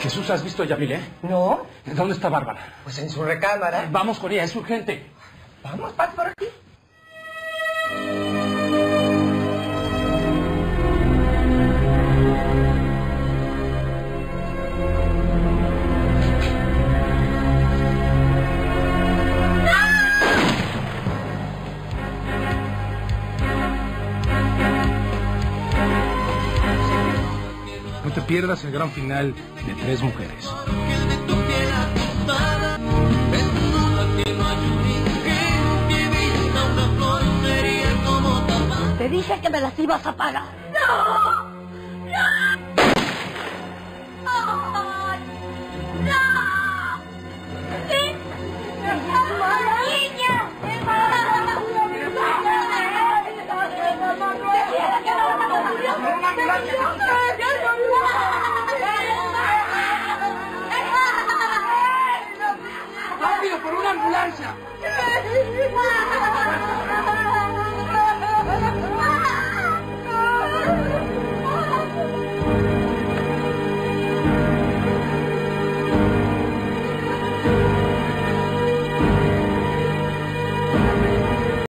Jesús, ¿has visto a Yamile? No, ¿Dónde está Bárbara? pues en su recámara. Vamos con ella, es urgente. Vamos, pasa por aquí. No te pierdas el gran final de Tres Mujeres. Te dije que me las ibas a pagar. ¡No! ¡No! Por una ambulancia!